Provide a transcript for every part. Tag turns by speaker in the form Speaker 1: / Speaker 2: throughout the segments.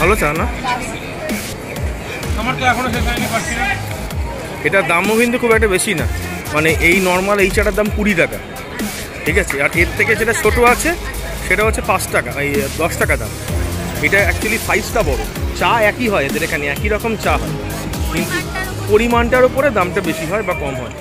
Speaker 1: ভালো চা না? এটার দামও কিন্তু খুব একটা বেশি না। মানে এই নর্মাল এই চাটার দাম কুড়ি টাকা। ঠিক আছে? আর এর থেকে যেটা ছোটো আছে সেটা হচ্ছে পাঁচ টাকা এই দশ টাকা দাম। এটা অ্যাকচুয়ালি সাইজটা বড়। চা একই হয় এদের এখানে একই রকম চা হয়। কিন্তু পরিমাণটার উপরে দামটা বেশি হয় বা কম হয়।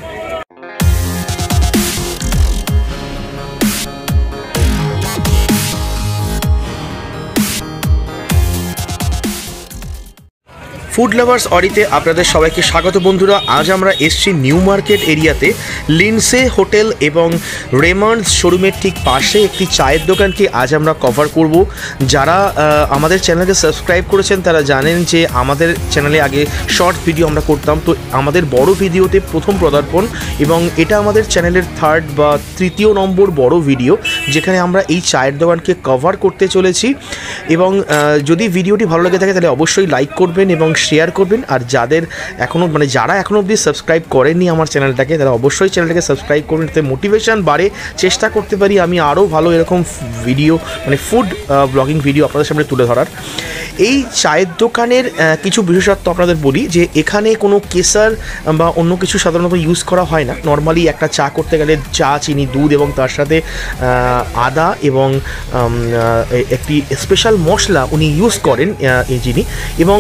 Speaker 1: ফুড লাভার্স অডিতে আপনাদের সবাইকে স্বাগত বন্ধুরা। আজ আমরা এসছি নিউ মার্কেট এরিয়াতে লিনসে হোটেল এবং রেমন্ডস শোরুমের ঠিক পাশে একটি চায়ের দোকানকে আজ আমরা কভার করব। যারা আমাদের চ্যানেলকে সাবস্ক্রাইব করেছেন, তারা জানেন যে আমাদের চ্যানেলে আগে শর্ট ভিডিও আমরা করতাম। তো আমাদের বড় ভিডিওতে প্রথম পদার্পণ এবং এটা আমাদের চ্যানেলের থার্ড বা তৃতীয় নম্বর বড় ভিডিও যেখানে আমরা এই চায়ের দোকানকে কভার করতে চলেছি। এবং যদি ভিডিওটি ভালো লেগে থাকে, তাহলে অবশ্যই লাইক করবেন এবং শেয়ার করবেন। আর যাদের এখনও মানে যারা এখনও অবধি সাবস্ক্রাইব করেননি আমার চ্যানেলটাকে তারা অবশ্যই চ্যানেলটাকে সাবস্ক্রাইব করবেন এতে মোটিভেশান বাড়ে। চেষ্টা করতে পারি আমি আরও ভালো এরকম ভিডিও মানে ফুড ব্লগিং ভিডিও আপনাদের সামনে তুলে ধরার। এই চায়ের দোকানের কিছু বিশেষত্ব আপনাদের বলি, যে এখানে কোনো কেসার বা অন্য কিছু সাধারণত ইউজ করা হয় না। নর্মালি একটা চা করতে গেলে চা, চিনি, দুধ এবং তার সাথে আদা এবং একটি স্পেশাল মশলা উনি ইউজ করেন এই যিনি। এবং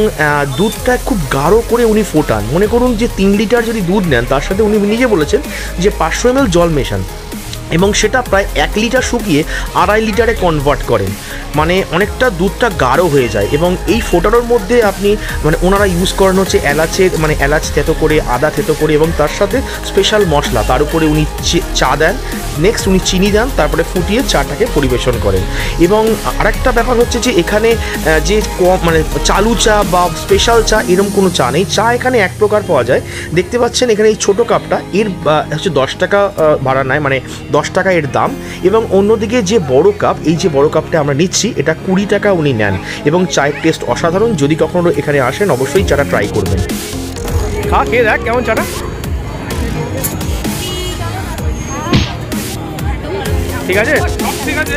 Speaker 1: দুধটা খুব গাঢ় করে উনি ফোটান। মনে করুন যে তিন লিটার যদি দুধ নেন, তার সাথে উনি নিজে বলেছেন যে পাঁচশো এম জল মেশান। এবং সেটা প্রায় এক লিটার শুকিয়ে আড়াই লিটারে কনভার্ট করেন। মানে অনেকটা দুধটা গাঢ় হয়ে যায় এবং এই ফোটানোর মধ্যে আপনি মানে ওনারা ইউজ করেন হচ্ছে এলাচের মানে এলাচ থেতো করে, আদা থেতো করে এবং তার সাথে স্পেশাল মশলা। তার উপরে উনি চি- দেন নেক্সট উনি চিনি দেন, তারপরে ফুটিয়ে চাটাকে পরিবেশন করেন। এবং আরেকটা ব্যাপার হচ্ছে যে এখানে যে মানে চালু চা বা স্পেশাল চা এরকম কোনো চা নেই। চা এখানে এক প্রকার পাওয়া যায়। দেখতে পাচ্ছেন এখানে এই ছোটো কাপটা এর হচ্ছে দশ টাকা ভাড়া নেয়। মানে দশ টাকা এর দাম এবং অন্যদিকে যে বড় কাপ এই যে বড় কাপটা আমরা নিচ্ছি, এটা কুড়ি টাকা উনি নেন এবং চায়ের টেস্ট অসাধারণ। যদি কখনো এখানে আসেন, অবশ্যই চাটা ট্রাই করবেন। দেখ কেমন চাটা। ঠিক আছে
Speaker 2: ঠিক আছে।